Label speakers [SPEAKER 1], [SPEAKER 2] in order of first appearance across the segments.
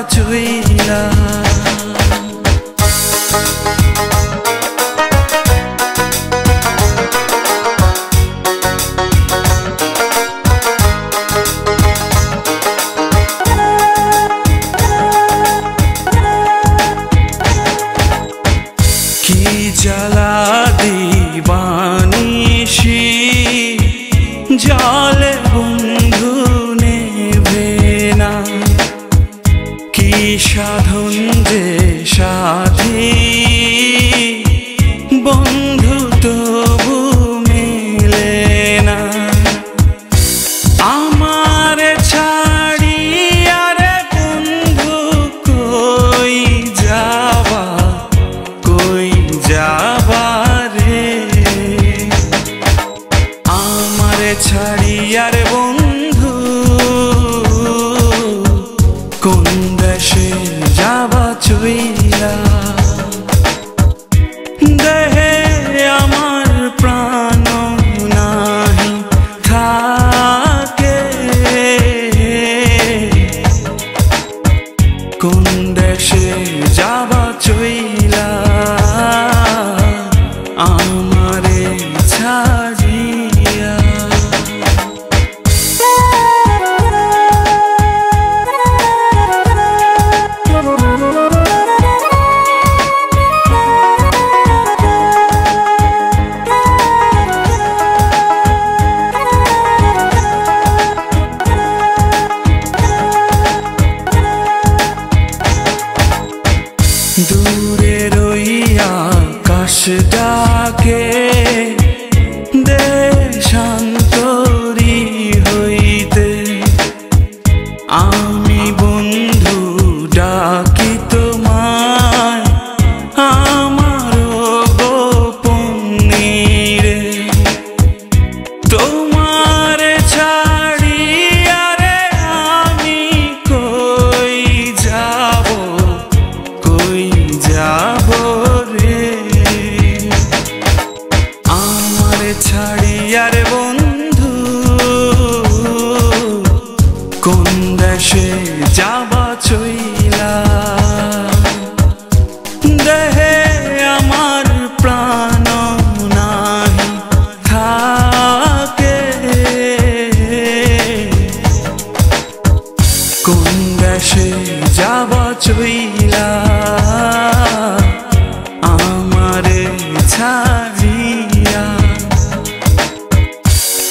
[SPEAKER 1] যাবা চইলা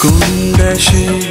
[SPEAKER 1] cũng đã chia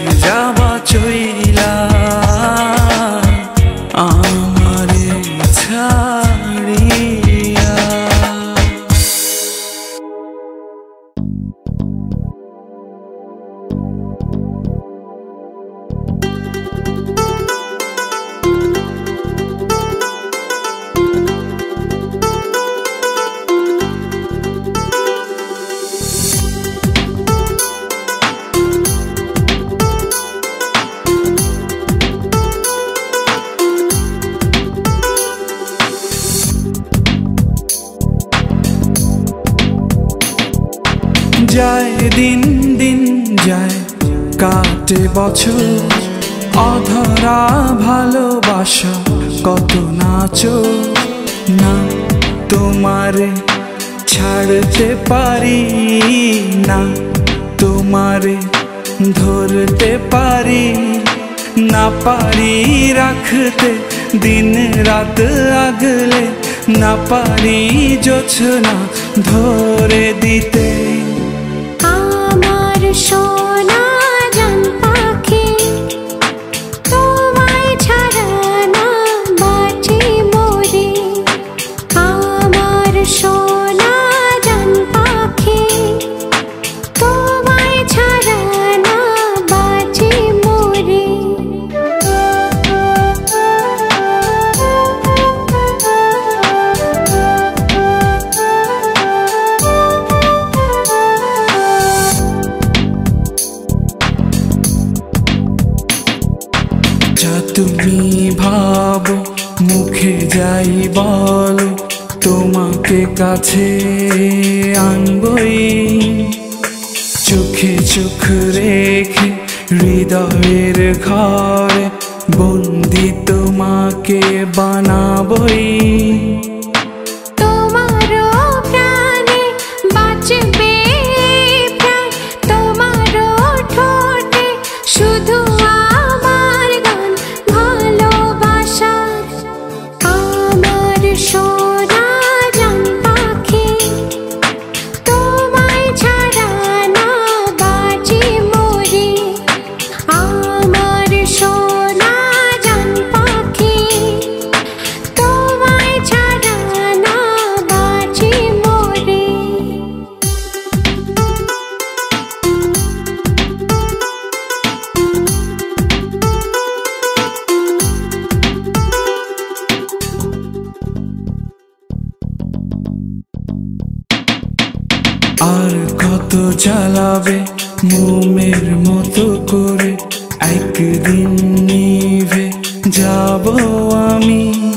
[SPEAKER 1] কত চালাবে মোমের মতো করে? একদিন নিভে যাব আমি।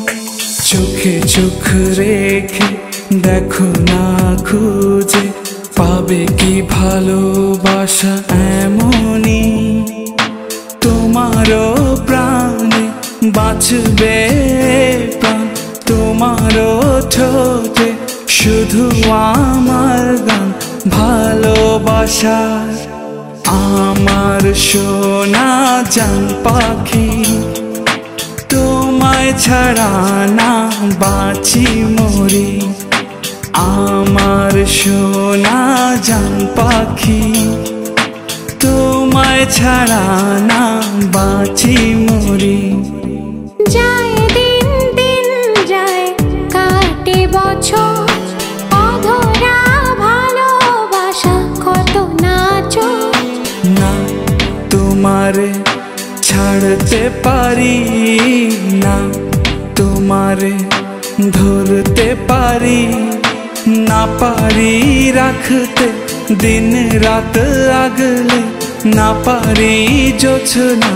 [SPEAKER 1] চোখে চোখ রেখে দেখো না খুঁজে। পাবে কি ভালোবাসা এমনই? তোমারও প্রাণে বাঁচবে প্রাণ। তোমারও ঠোঁটে শুধু আমার গান। ভালোবাসার আমার সোনা জান পাখি। তোমায় ছাড়া না বাঁচি মরি। আমার সোনা জান পাখি। তোমায় ছাড়া না বাঁচি মরি।
[SPEAKER 2] যায় দিন দিন যায়, কাটে বছর
[SPEAKER 1] তোমারে ছাড়তে পারি না, তোমারে ধরতে পারি না, পারি রাখতে দিন রাত আগলে, না পারি জোছনা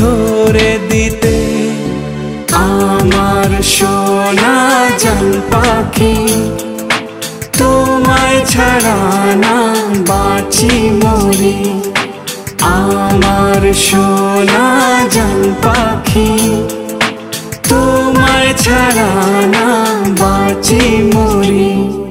[SPEAKER 1] ধরে দিতে। আমার সোনা জান পাখি তোমায় ছাড়া না বাঁচি মরি। আমার সোনা জান পাখি তোমায় ছাড়া না বাঁচি মরি।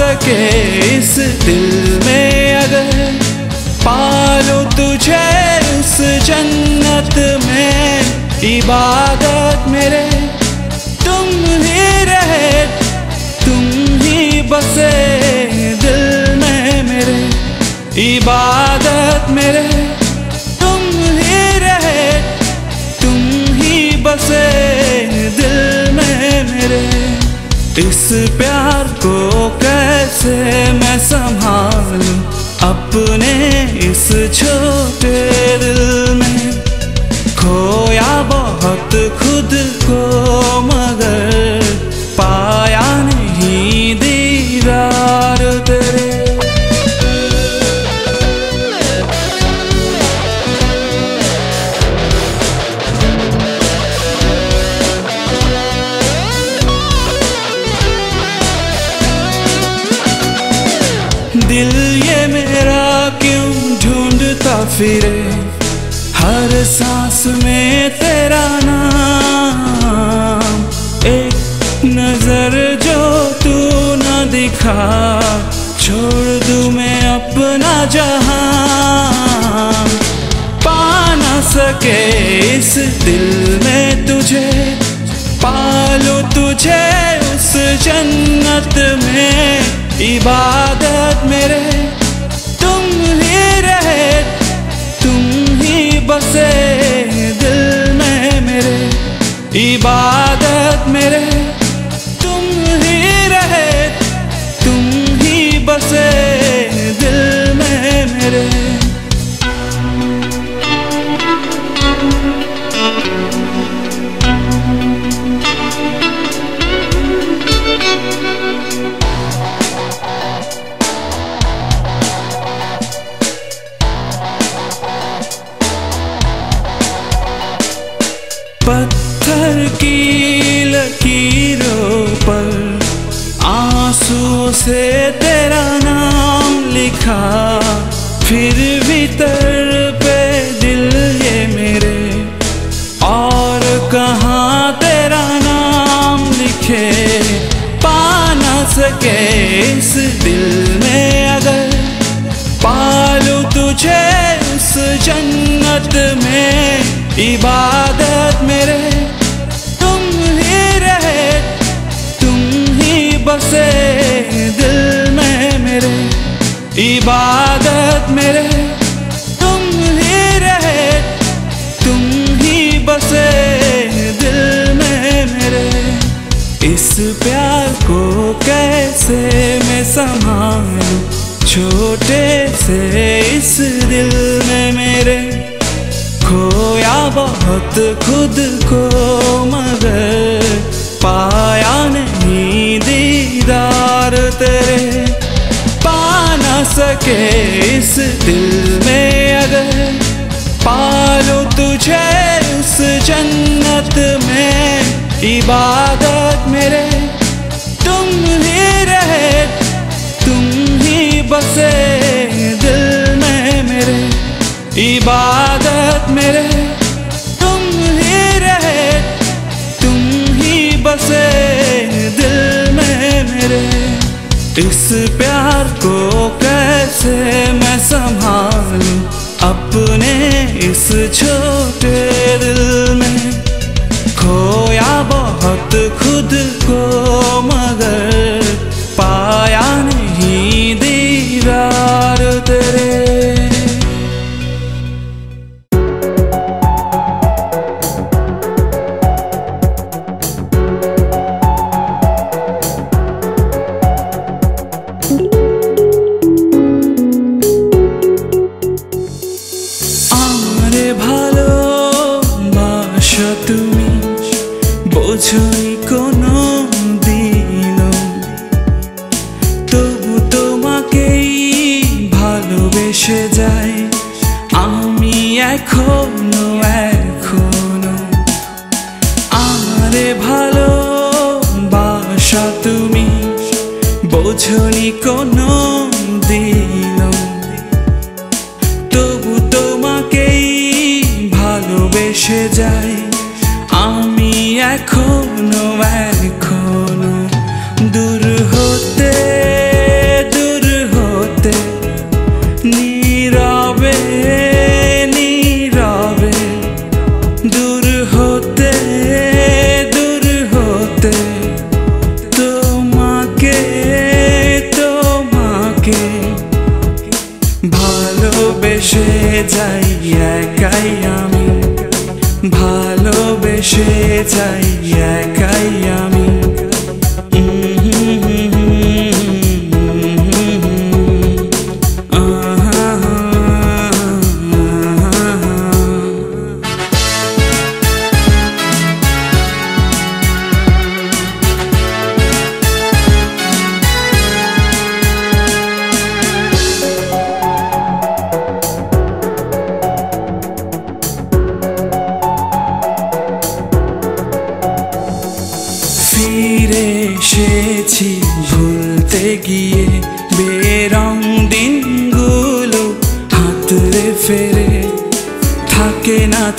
[SPEAKER 1] सके इस दिल में अगर। पालो तुझे उस जन्नत में। इबादत मेरे, तुम ही रहे। तुम ही बसे दिल में मेरे। इबादत मेरे। इस प्यार को कैसे मैं संभालूं? अपने इस छोटे दिल में था, छोड़ दू मैं अपना जहाँ। पा ना सके इस दिल में तुझे पालो तुझे उस जन्नत में। इबादत जन्नत में इबादत मेरे तुम ही रहे, तुम ही बसे दिल में मेरे। इबादत मेरे तुम ही रहे, तुम ही बसे दिल में मेरे। इस प्यार को कैसे मैं संभालूं, छोटे से सके इस दिल में अगर पालो तुझे उस जन्नत में। इबादत मेरे, तुम ही रहे, तुम ही बसे दिल में मेरे। इबादत मेरे, तुम ही रहे, तुम ही बसे दिल में मेरे। इस प्यार को कैसे मैं संभालूं अपने इस छोटे दिल में। खोया बहुत खुद को मगर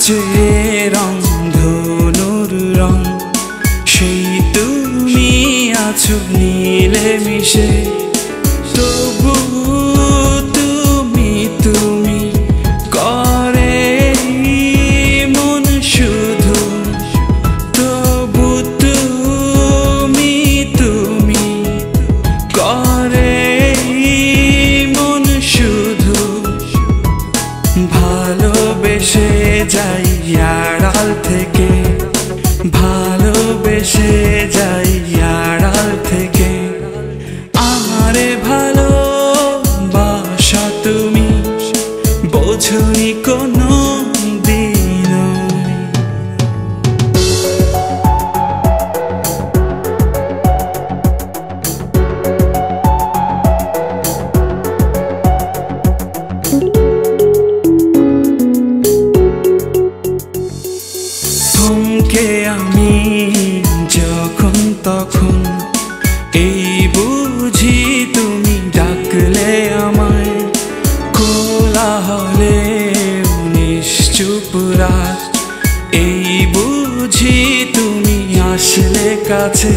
[SPEAKER 1] থাকে না মুখে আমি যখন তখন এই বুঝি তুমি ডাকলে আমায়। খোলা হলে নিশ্চুপ রাত। এই বুঝি তুমি আসলে কাছে।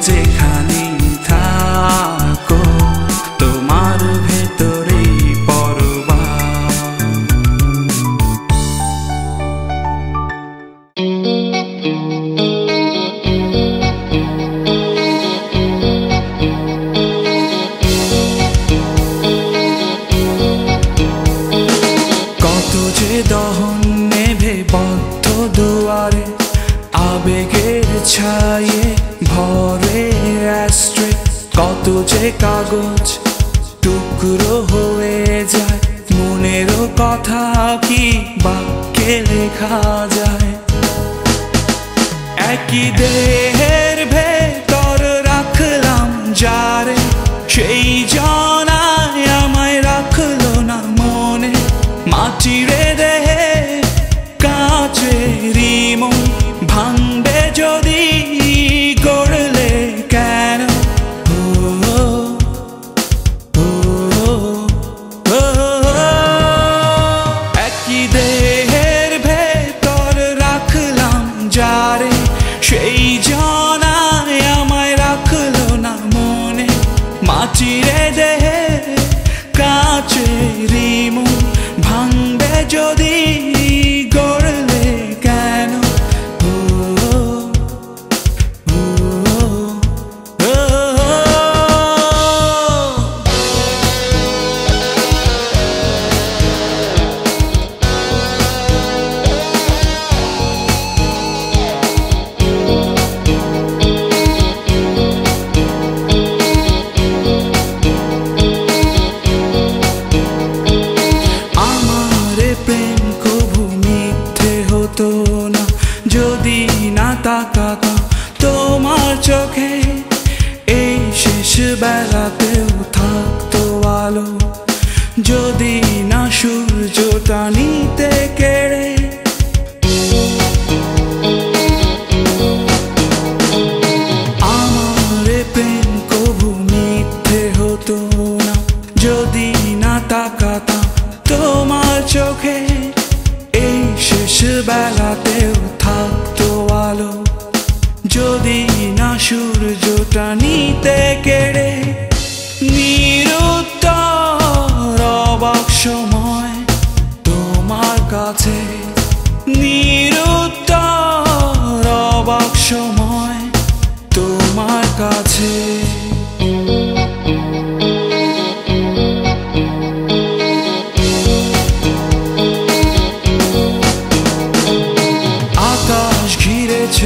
[SPEAKER 1] take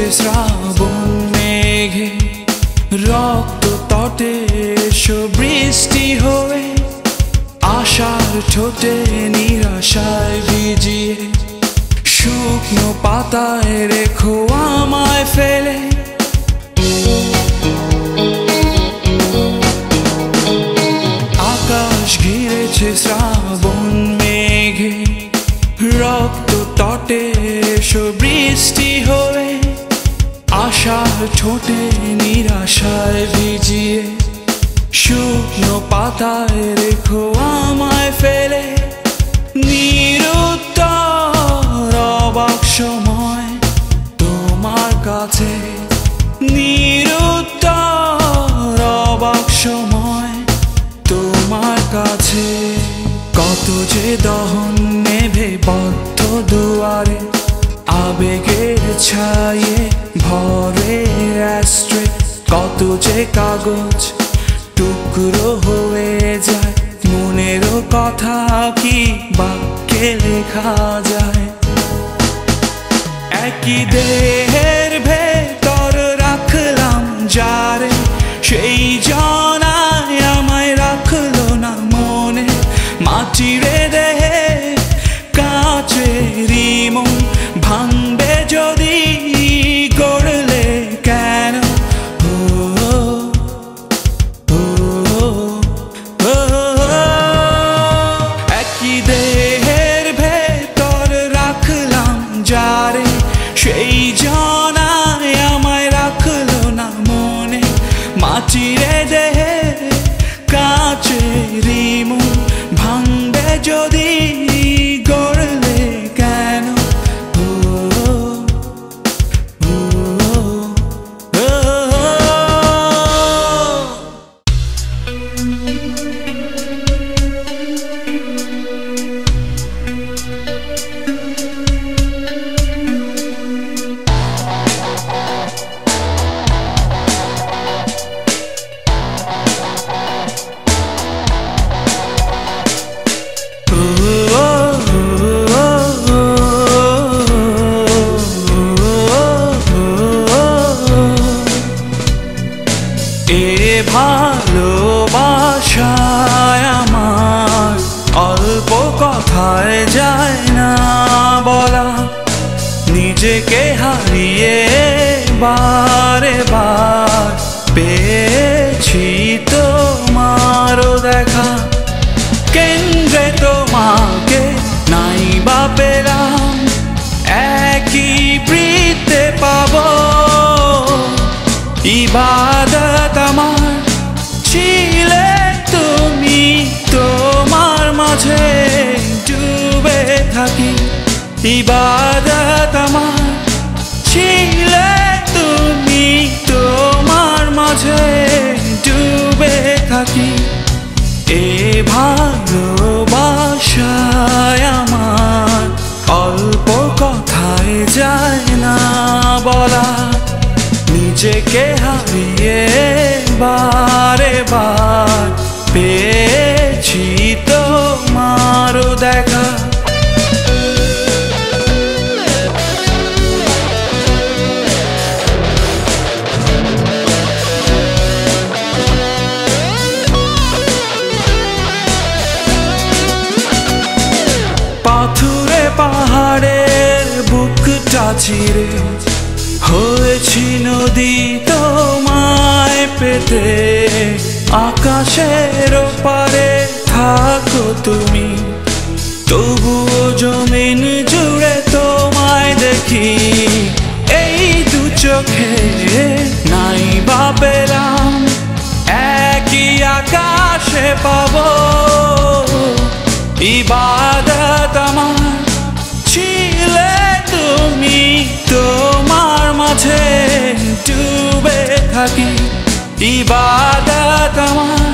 [SPEAKER 1] is wrong. Tire পেলাম, একই বৃত্তে পাবো। ইবাদত আমার ছিলে তুমি, তোমার মাঝে ডুবে থাকি। ইবাদত আমার ছিলে তুমি, তোমার মাঝে ডুবে থাকি। এ ভালোবাসায় কথায় যায় না বলা নিজেকে হারিয়ে বারে বার বুকটা চিরে হয়েছি নদী তোমায় পেতে। আকাশের পারে থাকো তুমি। তবুও জমিন জুড়ে তোমায় দেখি। এই দু চোখে নাই বা পেলাম। একই আকাশে পাবো। ইবাদত আমার থাকি ইবাদত আমার।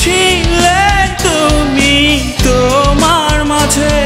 [SPEAKER 1] ছিলে তুমি তোমার মাঝে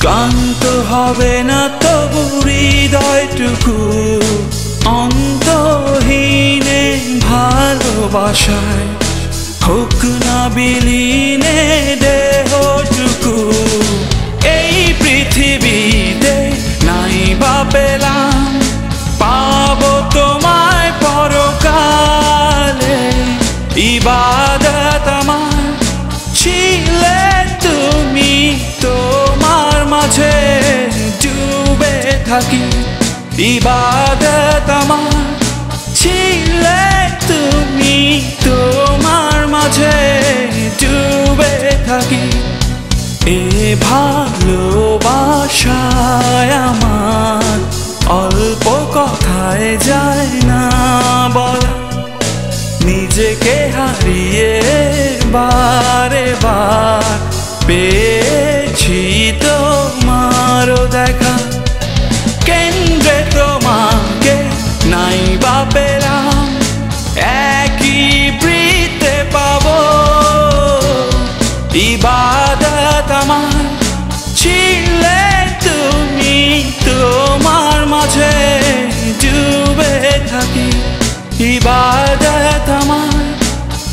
[SPEAKER 1] ক্লান্ত হবে না তবু হৃদয়টুকু। অন্তহীনে ভালোবাসায় হোক না বিলীনে দেহটুকু। এই পৃথিবীতে নাই বা পেলাম, পাবো তোমায় পরকালে। ইবাদত থাকি। ইবাদত আমার ছিলে তুমি, তোমার মাঝে ডুবে থাকি। এ ভালোবাসায় আমার অল্প কথায় যায় না বলা। নিজেকে হারিয়ে বারে বার পেয়েছি তোমারও দেখা। তোমাকে নাই বা পেলাম। একই বৃত্তে পাব। ইবাদত আমার ছিলে তুমি, তোমার মাঝে ডুবে থাকি। ইবাদত আমার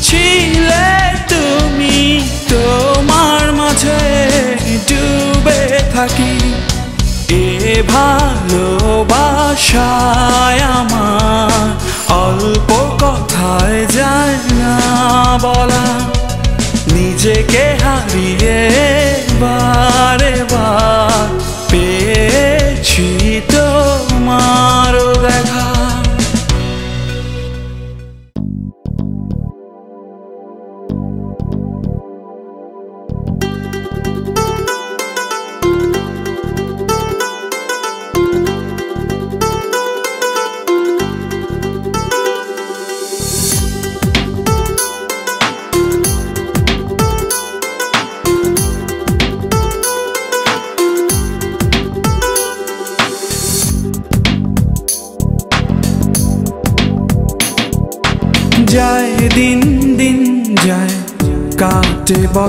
[SPEAKER 1] ছিলে তুমি তোমার ভালোবাসায় আমার অল্প কথায় যায় না বলা। নিজেকে হারিয়ে বারে বার পেয়েছি তোমার দেখা।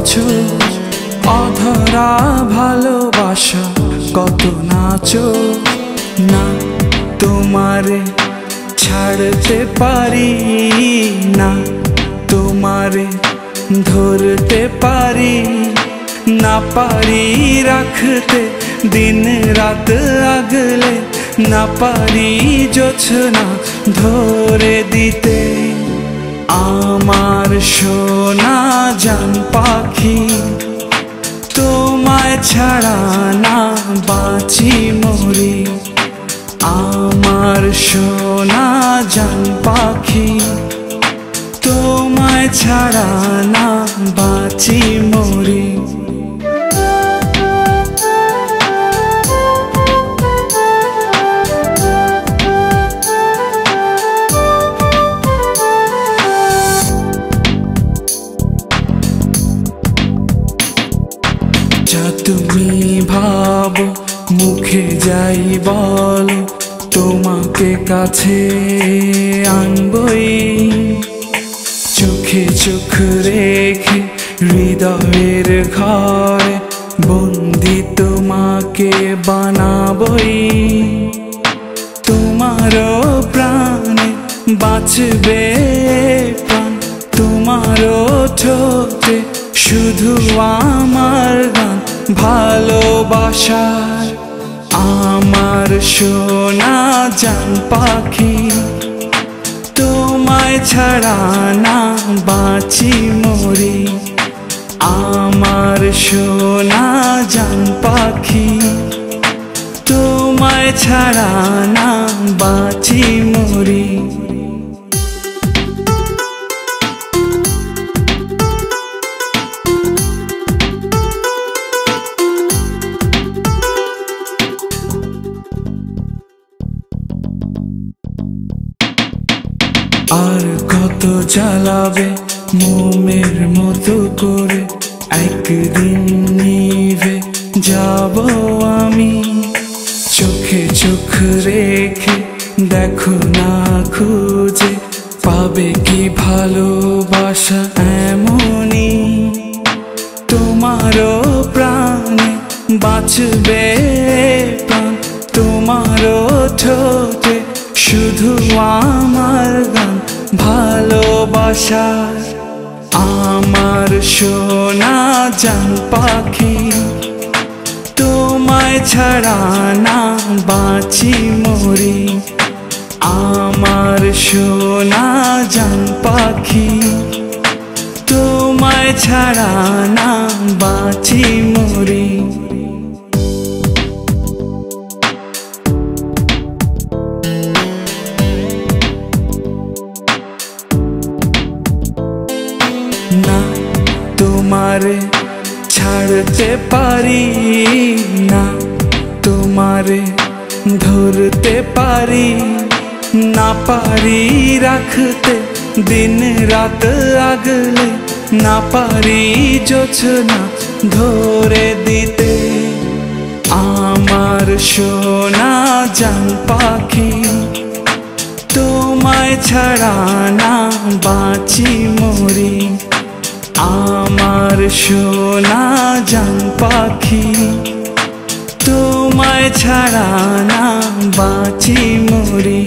[SPEAKER 1] কাটে অধরা ভালোবাসা কত নাচো? না, তোমারে ছাড়তে পারি না। তোমারে ধরতে পারি না, পারি রাখতে দিন রাত আগলে। না, পারি জোছনা ধরে দিতে। আমার সোনা জান পাখি, তোমায় ছাড়া না বাঁচি মরি। আমার সোনা জান পাখি, তোমায় ছাড়া না বাঁচি মরি। যা তুমি ভাবো, মুখে যাই বল, তোমাকে কাছে আনবই। চোখে চোখ রেখে হৃদয়ের ঘরে বন্দি তোমাকে বানাবই। তোমার প্রাণে বাঁচবে প্রাণ, তোমারও ঠোঁটে শুধু আমার গান। ভালোবাসার আমার সোনা জান পাখি, তোমায় ছাড়া না বাঁচি মরি। আমার সোনা জান পাখি, তোমায় ছাড়া না বাঁচি মরি। কত চালাবে মোমের মতো করে? একদিন নিভে যাব আমি। চোখে চোখ রেখে দেখো না খুঁজে। পাবে কি ভালোবাসা? ভালোবাসার আমার সোনা জান পাখি, তোমায় ছাড়া না বাঁচি মরি। আমার সোনা জান পাখি, তোমায় ছাড়া না বাঁচি মরি। পারি না, তোমারে ধরতে পারি না, পারি রাখতে দিন রাত আগলে, না পারি জোছনা ধরে দিতে। আমার সোনা জান পাখি, তোমায় ছাড়া না বাঁচি মরি। আমার সোনা জান পাখি তোমায় ছাড়া না বাঁচি মরি।